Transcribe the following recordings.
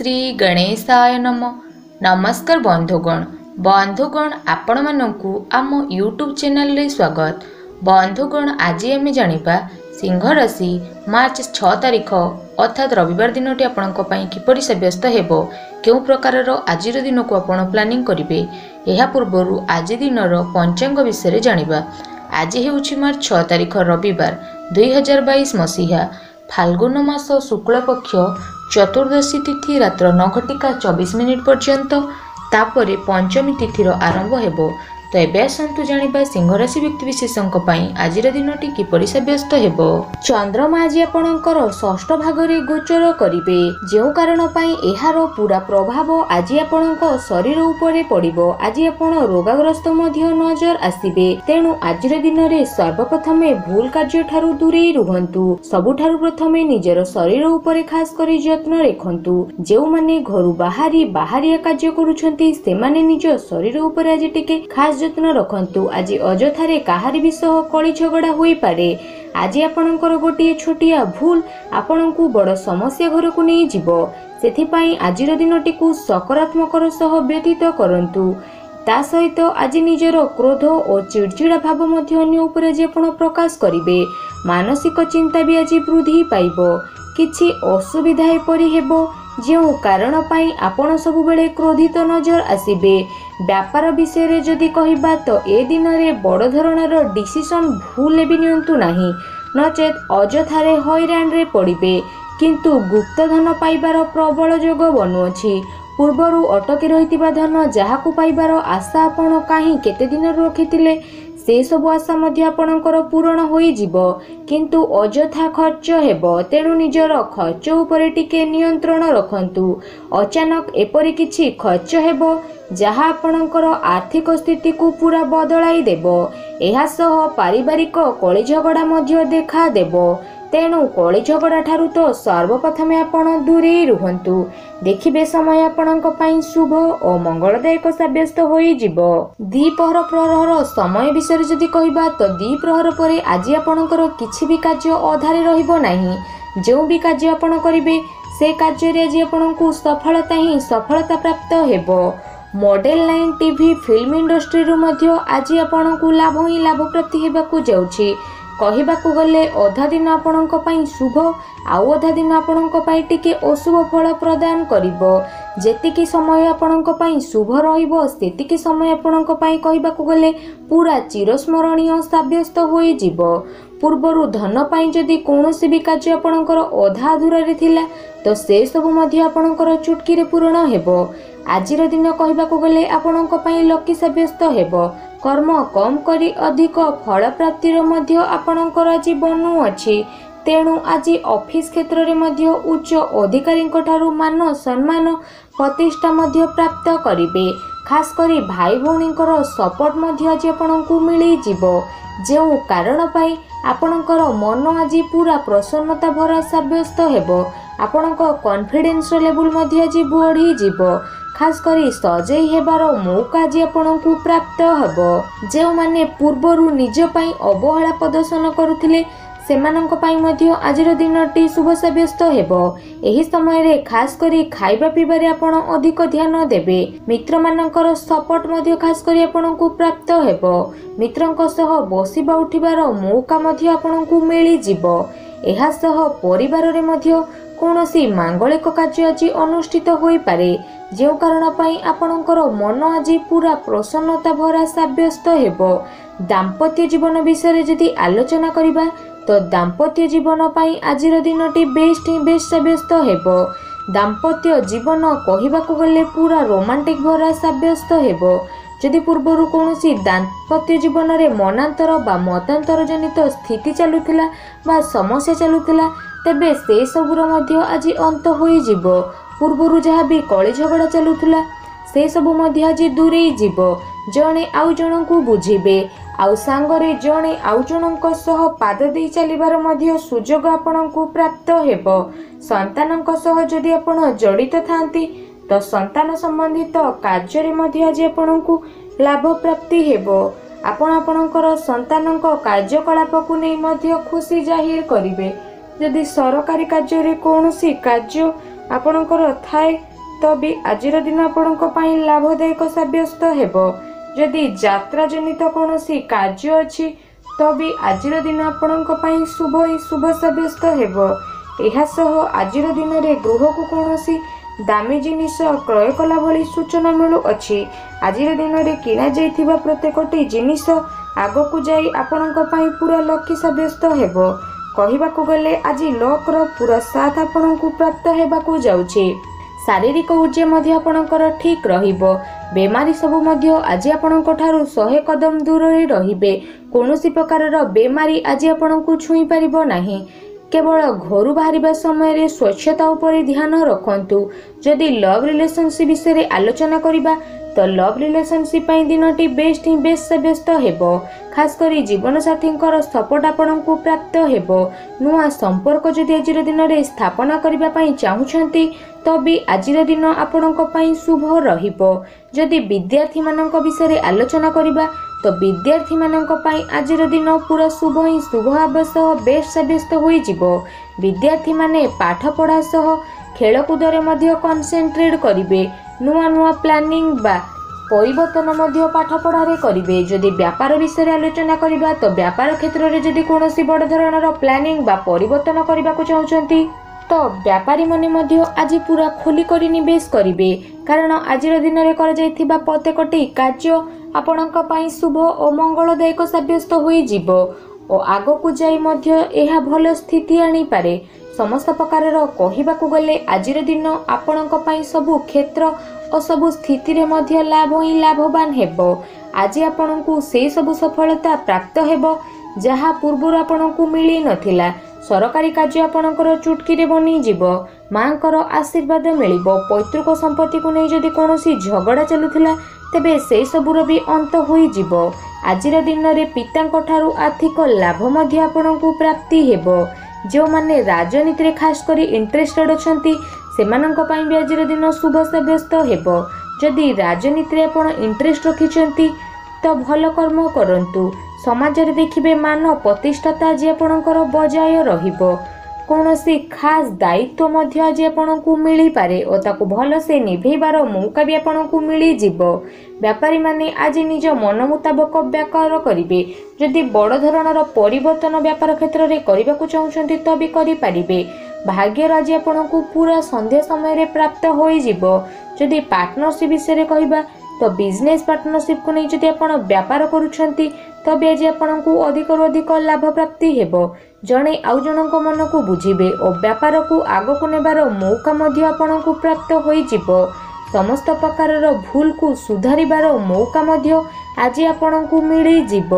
ଶ୍ରୀ ଗଣେଶାୟ ନମ। ନମସ୍କାର ବନ୍ଧୁଗଣ। ବନ୍ଧୁଗଣ ଆପଣମାନଙ୍କୁ ଆମ ୟୁଟ୍ୟୁବ୍ ଚ୍ୟାନେଲରେ ସ୍ୱାଗତ। ବନ୍ଧୁଗଣ ଆଜି ଆମେ ଜାଣିବା ସିଂହ ରାଶି ମାର୍ଚ୍ଚ ଛଅ ତାରିଖ ଅର୍ଥାତ୍ ରବିବାର ଦିନଟି ଆପଣଙ୍କ ପାଇଁ କିପରି ସାବ୍ୟସ୍ତ ହେବ କେଉଁ ପ୍ରକାରର ଆଜିର ଦିନକୁ ଆପଣ ପ୍ଲାନିଂ କରିବେ ଏହା ପୂର୍ବରୁ ଆଜି ଦିନର ପଞ୍ଚାଙ୍ଗ ବିଷୟରେ ଜାଣିବା। ଆଜି ହେଉଛି ମାର୍ଚ୍ଚ ଛଅ ତାରିଖ ରବିବାର ଦୁଇହଜାର ବାଇଶ ମସିହା। ଫାଲ୍ଗୁନ ମାସ ଶୁକ୍ଳପକ୍ଷ ଚତୁର୍ଦ୍ଦଶୀ ତିଥି ରାତ୍ର ନଅ ଘଟିକା ଚବିଶ ମିନିଟ୍ ପର୍ଯ୍ୟନ୍ତ ତାପରେ ପଞ୍ଚମୀ ତିଥିର ଆରମ୍ଭ ହେବ ତ ଏବେ ଆସନ୍ତୁ ଜାଣିବା ସିଂହ ରାଶି ବ୍ୟକ୍ତିବିଶେଷଙ୍କ ପାଇଁ ଆଜିର ଦିନଟି କିପରି ସାବ୍ୟସ୍ତ ହେବ? ଚନ୍ଦ୍ରମା ଆଜି ଆପଣଙ୍କର ଷଷ୍ଠ ଭାଗରେ ଗୋଚର କରିବେ। ଯେଉଁ କାରଣ ପାଇଁ ଏହାର ପୁରା ପ୍ରଭାବ ଆଜି ଆପଣଙ୍କ ଶରୀର ଉପରେ ପଡ଼ିବ। ଆଜି ଆପଣ ରୋଗାଗ୍ରସ୍ତ ମଧ୍ୟ ନଜର ଆସିବେ। ତେଣୁ ଆଜିର ଦିନରେ ସର୍ବପ୍ରଥମେ ଭୁଲ କାର୍ଯ୍ୟଠାରୁ ଦୂରେଇ ରୁହନ୍ତୁ। ସବୁଠାରୁ ପ୍ରଥମେ ନିଜର ଶରୀର ଉପରେ ଖାସ କରି ଯତ୍ନ ରଖନ୍ତୁ। ଯେଉଁମାନେ ଘରୁ ବାହାରି ବାହାରିଆ କାର୍ଯ୍ୟ କରୁଛନ୍ତି ସେମାନେ ନିଜ ଶରୀର ଉପରେ ଆଜି ଟିକେ ଖାସ ଯତ୍ନ ରଖନ୍ତୁ। ଆଜି ଅଯଥାରେ କାହାରି ବି ସହ କଳି ଝଗଡ଼ା ହୋଇପାରେ। ଆଜି ଆପଣଙ୍କର ଗୋଟିଏ ଛୋଟିଆ ଭୁଲ ଆପଣଙ୍କୁ ବଡ଼ ସମସ୍ୟା ଘରକୁ ନେଇଯିବ। ସେଥିପାଇଁ ଆଜିର ଦିନଟିକୁ ସକାରାତ୍ମକର ସହ ବ୍ୟତୀତ କରନ୍ତୁ। ତା ସହିତ ଆଜି ନିଜର କ୍ରୋଧ ଓ ଚିଡ଼ଚିଡ଼ା ଭାବ ମଧ୍ୟ ଅନ୍ୟ ଉପରେ ଆଜି ଆପଣ ପ୍ରକାଶ କରିବେ ମାନସିକ ଚିନ୍ତା ବି ଆଜି ବୃଦ୍ଧି ପାଇବ। କିଛି ଅସୁବିଧା ଏପରି ହେବ ଯେଉଁ କାରଣ ପାଇଁ ଆପଣ ସବୁବେଳେ କ୍ରୋଧିତ ନଜର ଆସିବେ ବ୍ୟାପାର ବିଷୟରେ ଯଦି କହିବା ତ ଏ ଦିନରେ ବଡ଼ ଧରଣର ଡିସିସନ୍ ଭୁଲ ବି ନିଅନ୍ତୁ ନାହିଁ। ନଚେତ୍ ଅଯଥାରେ ହଇରାଣରେ ପଡ଼ିବେ। କିନ୍ତୁ ଗୁପ୍ତଧନ ପାଇବାର ପ୍ରବଳ ଯୋଗ ବନୁଅଛି। ପୂର୍ବରୁ ଅଟକି ରହିଥିବା ଧନ ଯାହାକୁ ପାଇବାର ଆଶା ଆପଣ କାହିଁ କେତେ ଦିନରୁ ରଖିଥିଲେ ସେସବୁ ଆଶା ମଧ୍ୟ ଆପଣଙ୍କର ପୂରଣ ହୋଇଯିବ। କିନ୍ତୁ ଅଯଥା ଖର୍ଚ୍ଚ ହେବ। ତେଣୁ ନିଜର ଖର୍ଚ୍ଚ ଉପରେ ଟିକେ ନିୟନ୍ତ୍ରଣ ରଖନ୍ତୁ। ଅଚାନକ ଏପରି କିଛି ଖର୍ଚ୍ଚ ହେବ ଯାହା ଆପଣଙ୍କର ଆର୍ଥିକ ସ୍ଥିତିକୁ ପୁରା ବଦଳାଇ ଦେବ। ଏହା ସହ ପାରିବାରିକ କଳିଝଗଡ଼ା ମଧ୍ୟ ଦେଖାଦେବ। ତେଣୁ କଳି ଝଗଡ଼ା ଠାରୁ ତ ସର୍ବପ୍ରଥମେ ଆପଣ ଦୂରେଇ ରୁହନ୍ତୁ। ଦେଖିବେ ସମୟ ଆପଣଙ୍କ ପାଇଁ ଶୁଭ ଓ ମଙ୍ଗଳଦାୟକ ସାବ୍ୟସ୍ତ ହୋଇଯିବ। ଦ୍ୱିପହର ପ୍ରହର ସମୟ ବିଷୟରେ ଯଦି କହିବା ତ ଦ୍ୱିପ୍ରହର ପରେ ଆଜି ଆପଣଙ୍କର କିଛି ବି କାର୍ଯ୍ୟ ଅଧାରେ ରହିବ ନାହିଁ। ଯେଉଁ ବି କାର୍ଯ୍ୟ ଆପଣ କରିବେ ସେ କାର୍ଯ୍ୟରେ ଆଜି ଆପଣଙ୍କୁ ସଫଳତା ହିଁ ସଫଳତା ପ୍ରାପ୍ତ ହେବ। ମଡେଲ ଲାଇନ୍ ଟିଭି ଫିଲ୍ମ ଇଣ୍ଡଷ୍ଟ୍ରିରୁ ମଧ୍ୟ ଆଜି ଆପଣଙ୍କୁ ଲାଭ ହିଁ ଲାଭ ପ୍ରାପ୍ତି ହେବାକୁ ଯାଉଛି। କହିବାକୁ ଗଲେ ଅଧା ଦିନ ଆପଣଙ୍କ ପାଇଁ ଶୁଭ ଆଉ ଅଧା ଦିନ ଆପଣଙ୍କ ପାଇଁ ଟିକେ ଅଶୁଭ ଫଳ ପ୍ରଦାନ କରିବ। ଯେତିକି ସମୟ ଆପଣଙ୍କ ପାଇଁ ଶୁଭ ରହିବ ସେତିକି ସମୟ ଆପଣଙ୍କ ପାଇଁ କହିବାକୁ ଗଲେ ପୁରା ଚିରସ୍ମରଣୀୟ ସାବ୍ୟସ୍ତ ହୋଇଯିବ। ପୂର୍ବରୁ ଧନ ପାଇଁ ଯଦି କୌଣସି ବି କାର୍ଯ୍ୟ ଆପଣଙ୍କର ଅଧା ଅଧୁରାରେ ଥିଲା ତ ସେସବୁ ମଧ୍ୟ ଆପଣଙ୍କର ଚୁଟକିରେ ପୂରଣ ହେବ। ଆଜିର ଦିନ କହିବାକୁ ଗଲେ ଆପଣଙ୍କ ପାଇଁ ଲକି ସାବ୍ୟସ୍ତ ହେବ। କର୍ମ କମ୍ କରି ଅଧିକ ଫଳ ପ୍ରାପ୍ତିର ମଧ୍ୟ ଆପଣଙ୍କର ଆଜି ବନୁଅଛି ତେଣୁ ଆଜି ଅଫିସ କ୍ଷେତ୍ରରେ ମଧ୍ୟ ଉଚ୍ଚ ଅଧିକାରୀଙ୍କ ଠାରୁ ମାନ ସମ୍ମାନ ପ୍ରତିଷ୍ଠା ମଧ୍ୟ ପ୍ରାପ୍ତ କରିବେ। ଖାସ କରି ଭାଇ ଭଉଣୀଙ୍କର ସପୋର୍ଟ ମଧ୍ୟ ଆଜି ଆପଣଙ୍କୁ ମିଳିଯିବ। ଯେଉଁ କାରଣ ପାଇଁ ଆପଣଙ୍କର ମନ ଆଜି ପୁରା ପ୍ରସନ୍ନତା ଭରା ସାବ୍ୟସ୍ତ ହେବ ଆପଣଙ୍କ କନଫିଡେନ୍ସ ଲେବୁଲ ମଧ୍ୟ ଆଜି ବଢ଼ିଯିବ। ଖାସ କରି ସଜେଇ ହେବାର ମୌକା ଆଜି ଆପଣଙ୍କୁ ପ୍ରାପ୍ତ ହେବ। ଯେଉଁମାନେ ପୂର୍ବରୁ ନିଜ ପାଇଁ ଅବହେଳା ପ୍ରଦର୍ଶନ କରୁଥିଲେ ସେମାନଙ୍କ ପାଇଁ ମଧ୍ୟ ଆଜିର ଦିନଟି ଶୁଭ ସାବ୍ୟସ୍ତ ହେବ। ଏହି ସମୟରେ ଖାସ କରି ଖାଇବା ପିଇବାରେ ଆପଣ ଅଧିକ ଧ୍ୟାନ ଦେବେ। ମିତ୍ରମାନଙ୍କର ସପୋର୍ଟ ମଧ୍ୟ ଖାସ କରି ଆପଣଙ୍କୁ ପ୍ରାପ୍ତ ହେବ। ମିତ୍ରଙ୍କ ସହ ବସିବା ଉଠିବାର ମୌକା ମଧ୍ୟ ଆପଣଙ୍କୁ ମିଳିଯିବ। ଏହା ସହ ପରିବାରରେ ମଧ୍ୟ କୌଣସି ମାଙ୍ଗଳିକ କାର୍ଯ୍ୟ ଆଜି ଅନୁଷ୍ଠିତ ହୋଇପାରେ। ଯେଉଁ କାରଣ ପାଇଁ ଆପଣଙ୍କର ମନ ଆଜି ପୁରା ପ୍ରସନ୍ନତା ଭରା ସାବ୍ୟସ୍ତ ହେବ। ଦାମ୍ପତ୍ୟ ଜୀବନ ବିଷୟରେ ଯଦି ଆଲୋଚନା କରିବା ତ ଦାମ୍ପତ୍ୟ ଜୀବନ ପାଇଁ ଆଜିର ଦିନଟି ବେଷ୍ଟ ହିଁ ବେଷ୍ଟ ସାବ୍ୟସ୍ତ ହେବ ଦାମ୍ପତ୍ୟ ଜୀବନ କହିବାକୁ ଗଲେ ପୁରା ରୋମାଣ୍ଟିକ ଭରା ସାବ୍ୟସ୍ତ ହେବ ଯଦି ପୂର୍ବରୁ କୌଣସି ଦାମ୍ପତ୍ୟ ଜୀବନରେ ମନାନ୍ତର ବା ମତାନ୍ତର ଜନିତ ସ୍ଥିତି ଚାଲୁଥିଲା ବା ସମସ୍ୟା ଚାଲୁଥିଲା ତେବେ ସେସବୁର ମଧ୍ୟ ଆଜି ଅନ୍ତ ହୋଇଯିବ ପୂର୍ବରୁ ଯାହା ବି କଳି ଝଗଡ଼ା ଚାଲୁଥିଲା ସେସବୁ ମଧ୍ୟ ଆଜି ଦୂରେଇ ଯିବ ଜଣେ ଆଉ ଜଣଙ୍କୁ ବୁଝିବେ ଆଉ ସାଙ୍ଗରେ ଜଣେ ଆଉ ଜଣଙ୍କ ସହ ପାଦ ଦେଇ ଚାଲିବାର ମଧ୍ୟ ସୁଯୋଗ ଆପଣଙ୍କୁ ପ୍ରାପ୍ତ ହେବ। ସନ୍ତାନଙ୍କ ସହ ଯଦି ଆପଣ ଜଡ଼ିତ ଥାନ୍ତି ତ ସନ୍ତାନ ସମ୍ବନ୍ଧିତ କାର୍ଯ୍ୟରେ ମଧ୍ୟ ଆଜି ଆପଣଙ୍କୁ ଲାଭ ପ୍ରାପ୍ତି ହେବ। ଆପଣ ଆପଣଙ୍କର ସନ୍ତାନଙ୍କ କାର୍ଯ୍ୟକଳାପକୁ ନେଇ ମଧ୍ୟ ଖୁସି ଜାହିର କରିବେ। ଯଦି ସରକାରୀ କାର୍ଯ୍ୟରେ କୌଣସି କାର୍ଯ୍ୟ ଆପଣଙ୍କର ଥାଏ ତ ବି ଆଜିର ଦିନ ଆପଣଙ୍କ ପାଇଁ ଲାଭଦାୟକ ସାବ୍ୟସ୍ତ ହେବ। ଯଦି ଯାତ୍ରା ଜନିତ କୌଣସି କାର୍ଯ୍ୟ ଅଛି ତ ବି ଆଜିର ଦିନ ଆପଣଙ୍କ ପାଇଁ ଶୁଭ ହିଁ ଶୁଭ ସାବ୍ୟସ୍ତ ହେବ। ଏହା ସହ ଆଜିର ଦିନରେ ଗୃହକୁ କୌଣସି ଦାମୀ ଜିନିଷ କ୍ରୟ କଲା ଭଳି ସୂଚନା ମିଳୁଅଛି। ଆଜିର ଦିନରେ କିଣାଯାଇଥିବା ପ୍ରତ୍ୟେକଟି ଜିନିଷ ଆଗକୁ ଯାଇ ଆପଣଙ୍କ ପାଇଁ ପୁରା ଲକି ସାବ୍ୟସ୍ତ ହେବ। କହିବାକୁ ଗଲେ ଆଜି ଲକ୍ର ପୁରା ସାଥ ଆପଣଙ୍କୁ ପ୍ରାପ୍ତ ହେବାକୁ ଯାଉଛି। ଶାରୀରିକ ଉର୍ଜା ମଧ୍ୟ ଆପଣଙ୍କର ଠିକ୍ ରହିବ। ବେମାରୀ ସବୁ ମଧ୍ୟ ଆଜି ଆପଣଙ୍କ ଠାରୁ ଶହେ କଦମ ଦୂରରେ ରହିବେ। କୌଣସି ପ୍ରକାରର ବେମାରୀ ଆଜି ଆପଣଙ୍କୁ ଛୁଇଁ ପାରିବ ନାହିଁ। କେବଳ ଘରୁ ବାହାରିବା ସମୟରେ ସ୍ୱଚ୍ଛତା ଉପରେ ଧ୍ୟାନ ରଖନ୍ତୁ। ଯଦି ଲଭ୍ ରିଲେସନସିପ୍ ବିଷୟରେ ଆଲୋଚନା କରିବା ତ ଲଭ୍ ରିଲେସନସିପ୍ ପାଇଁ ଦିନଟି ବେଷ୍ଟ ହିଁ ବେଷ୍ଟ ସାବ୍ୟସ୍ତ ହେବ। ଖାସ୍ କରି ଜୀବନସାଥୀଙ୍କର ସପୋର୍ଟ ଆପଣଙ୍କୁ ପ୍ରାପ୍ତ ହେବ। ନୂଆ ସମ୍ପର୍କ ଯଦି ଆଜିର ଦିନରେ ସ୍ଥାପନା କରିବା ପାଇଁ ଚାହୁଁଛନ୍ତି ତ ବି ଆଜିର ଦିନ ଆପଣଙ୍କ ପାଇଁ ଶୁଭ ରହିବ। ଯଦି ବିଦ୍ୟାର୍ଥୀମାନଙ୍କ ବିଷୟରେ ଆଲୋଚନା କରିବା ତ ବିଦ୍ୟାର୍ଥୀମାନଙ୍କ ପାଇଁ ଆଜିର ଦିନ ପୁରା ଶୁଭ ହିଁ ଶୁଭ ହେବା ସହ ବେଷ୍ଟ ସାବ୍ୟସ୍ତ ହୋଇଯିବ। ବିଦ୍ୟାର୍ଥୀମାନେ ପାଠପଢ଼ା ସହ ଖେଳକୁଦରେ ମଧ୍ୟ କନସେନ୍ଟ୍ରେଟ୍ କରିବେ। ନୂଆ ନୂଆ ପ୍ଲାନିଂ ବା ପରିବର୍ତ୍ତନ ମଧ୍ୟ ପାଠପଢ଼ାରେ କରିବେ। ଯଦି ବ୍ୟାପାର ବିଷୟରେ ଆଲୋଚନା କରିବା ତ ବ୍ୟାପାର କ୍ଷେତ୍ରରେ ଯଦି କୌଣସି ବଡ଼ ଧରଣର ପ୍ଲାନିଂ ବା ପରିବର୍ତ୍ତନ କରିବାକୁ ଚାହୁଁଛନ୍ତି ତ ବେପାରୀମାନେ ମଧ୍ୟ ଆଜି ପୁରା ଖୋଲିକରି ନିବେଶ କରିବେ। କାରଣ ଆଜିର ଦିନରେ କରାଯାଇଥିବା ପ୍ରତ୍ୟେକଟି କାର୍ଯ୍ୟ ଆପଣଙ୍କ ପାଇଁ ଶୁଭ ଓ ମଙ୍ଗଳଦାୟକ ସାବ୍ୟସ୍ତ ହୋଇଯିବ ଓ ଆଗକୁ ଯାଇ ମଧ୍ୟ ଏହା ଭଲ ସ୍ଥିତି ଆଣିପାରେ। ସମସ୍ତ ପ୍ରକାରର କହିବାକୁ ଗଲେ ଆଜିର ଦିନ ଆପଣଙ୍କ ପାଇଁ ସବୁ କ୍ଷେତ୍ର ଓ ସବୁ ସ୍ଥିତିରେ ମଧ୍ୟ ଲାଭ ହିଁ ଲାଭବାନ ହେବ। ଆଜି ଆପଣଙ୍କୁ ସେଇ ସବୁ ସଫଳତା ପ୍ରାପ୍ତ ହେବ ଯାହା ପୂର୍ବରୁ ଆପଣଙ୍କୁ ମିଳିନଥିଲା ସରକାରୀ କାର୍ଯ୍ୟ ଆପଣଙ୍କର ଚୁଟକିରେ ବନିଯିବ। ମାଙ୍କର ଆଶୀର୍ବାଦ ମିଳିବ। ପୈତୃକ ସମ୍ପତ୍ତିକୁ ନେଇ ଯଦି କୌଣସି ଝଗଡ଼ା ଚାଲୁଥିଲା ତେବେ ସେସବୁର ବି ଅନ୍ତ ହୋଇଯିବ। ଆଜିର ଦିନରେ ପିତାଙ୍କ ଠାରୁ ଆର୍ଥିକ ଲାଭ ମଧ୍ୟ ଆପଣଙ୍କୁ ପ୍ରାପ୍ତି ହେବ। ଯେଉଁମାନେ ରାଜନୀତିରେ ଖାସ୍ କରି ଇଣ୍ଟରେଷ୍ଟେଡ୍ ଅଛନ୍ତି ସେମାନଙ୍କ ପାଇଁ ବି ଆଜିର ଦିନ ଶୁଭ ସାବ୍ୟସ୍ତ ହେବ। ଯଦି ରାଜନୀତିରେ ଆପଣ ଇଣ୍ଟରେଷ୍ଟ ରଖିଛନ୍ତି ତ ଭଲ କର୍ମ କରନ୍ତୁ। ସମାଜରେ ଦେଖିବେ ମାନ ପ୍ରତିଷ୍ଠାତା ଆଜି ଆପଣଙ୍କର ବଜାୟ ରହିବ। କୌଣସି ଖାସ୍ ଦାୟିତ୍ୱ ମଧ୍ୟ ଆଜି ଆପଣଙ୍କୁ ମିଳିପାରେ ଓ ତାକୁ ଭଲସେ ନିଭେଇବାର ମୌକା ବି ଆପଣଙ୍କୁ ମିଳିଯିବ। ବେପାରୀମାନେ ଆଜି ନିଜ ମନ ମୁତାବକ ବ୍ୟାପାର କରିବେ। ଯଦି ବଡ଼ ଧରଣର ପରିବର୍ତ୍ତନ ବ୍ୟାପାର କ୍ଷେତ୍ରରେ କରିବାକୁ ଚାହୁଁଛନ୍ତି ତ ବି କରିପାରିବେ। ଭାଗ୍ୟର ଆଜି ଆପଣଙ୍କୁ ପୁରା ସନ୍ଧ୍ୟା ସମୟରେ ପ୍ରାପ୍ତ ହୋଇଯିବ। ଯଦି ପାର୍ଟନରସିପ୍ ବିଷୟରେ କହିବା ତ ବିଜନେସ୍ ପାର୍ଟନରସିପ୍କୁ ନେଇ ଯଦି ଆପଣ ବ୍ୟାପାର କରୁଛନ୍ତି ତବେ ଆଜି ଆପଣଙ୍କୁ ଅଧିକରୁ ଅଧିକ ଲାଭ ପ୍ରାପ୍ତି ହେବ। ଜଣେ ଆଉ ଜଣଙ୍କ ମନକୁ ବୁଝିବେ ଓ ବ୍ୟାପାରକୁ ଆଗକୁ ନେବାର ମୌକା ମଧ୍ୟ ଆପଣଙ୍କୁ ପ୍ରାପ୍ତ ହୋଇଯିବ। ସମସ୍ତ ପ୍ରକାରର ଭୁଲକୁ ସୁଧାରିବାର ମୌକା ମଧ୍ୟ ଆଜି ଆପଣଙ୍କୁ ମିଳିଯିବ।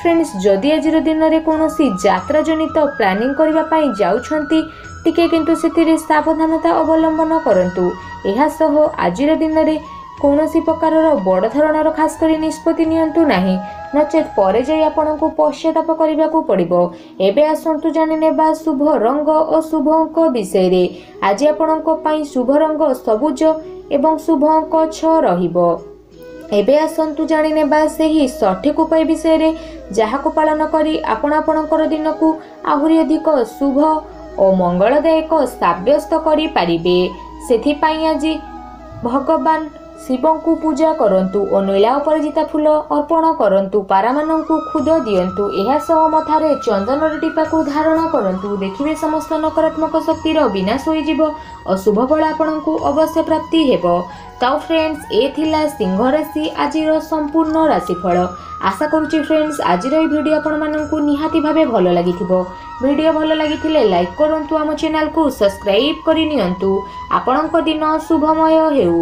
ଫ୍ରେଣ୍ଡସ୍ ଯଦି ଆଜିର ଦିନରେ କୌଣସି ଯାତ୍ରା ଜନିତ ପ୍ଲାନିଂ କରିବା ପାଇଁ ଯାଉଛନ୍ତି ଟିକେ କିନ୍ତୁ ସେଥିରେ ସାବଧାନତା ଅବଲମ୍ବନ କରନ୍ତୁ। ଏହା ସହ ଆଜିର ଦିନରେ କୌଣସି ପ୍ରକାରର ବଡ଼ ଧରଣର ଖାସ୍ କରି ନିଷ୍ପତ୍ତି ନିଅନ୍ତୁ ନାହିଁ। ନଚେତ୍ ପରେ ଯାଇ ଆପଣଙ୍କୁ ପଶ୍ଚାତାପ କରିବାକୁ ପଡ଼ିବ। ଏବେ ଆସନ୍ତୁ ଜାଣିନେବା ଶୁଭ ରଙ୍ଗ ଓ ଶୁଭ ଅଙ୍କ ବିଷୟରେ। ଆଜି ଆପଣଙ୍କ ପାଇଁ ଶୁଭ ରଙ୍ଗ ସବୁଜ ଏବଂ ଶୁଭ ଅଙ୍କ ଛଅ ରହିବ। ଏବେ ଆସନ୍ତୁ ଜାଣିନେବା ସେହି ସଠିକ୍ ଉପାୟ ବିଷୟରେ ଯାହାକୁ ପାଳନ କରି ଆପଣ ଆପଣଙ୍କର ଦିନକୁ ଆହୁରି ଅଧିକ ଶୁଭ ଓ ମଙ୍ଗଳଦାୟକ ସାବ୍ୟସ୍ତ କରିପାରିବେ। ସେଥିପାଇଁ ଆଜି ଭଗବାନ ଶିବଙ୍କୁ ପୂଜା କରନ୍ତୁ ଓ ନୀଳା ଅପରାଜିତା ଫୁଲ ଅର୍ପଣ କରନ୍ତୁ ପାରାମାନଙ୍କୁ ଖୁଦ ଦିଅନ୍ତୁ ଏହା ସହ ମଥାରେ ଚନ୍ଦନର ଟିପାକୁ ଧାରଣ କରନ୍ତୁ ଦେଖିବେ ସମସ୍ତ ନକାରାତ୍ମକ ଶକ୍ତିର ବିନାଶ ହୋଇଯିବ ଓ ଶୁଭ ଫଳ ଆପଣଙ୍କୁ ଅବଶ୍ୟ ପ୍ରାପ୍ତି ହେବ। ତ ଫ୍ରେଣ୍ଡସ୍ ଏ ଥିଲା ସିଂହ ରାଶି ଆଜିର ସମ୍ପୂର୍ଣ୍ଣ ରାଶିଫଳ। ଆଶା କରୁଛି ଫ୍ରେଣ୍ଡସ୍ ଆଜିର ଏହି ଭିଡ଼ିଓ ଆପଣମାନଙ୍କୁ ନିହାତି ଭାବେ ଭଲ ଲାଗିଥିବ। ଭିଡ଼ିଓ ଭଲ ଲାଗିଥିଲେ ଲାଇକ୍ କରନ୍ତୁ ଆମ ଚ୍ୟାନେଲକୁ ସବସ୍କ୍ରାଇବ୍ କରିନିଅନ୍ତୁ ଆପଣଙ୍କ ଦିନ ଶୁଭମୟ ହେଉ।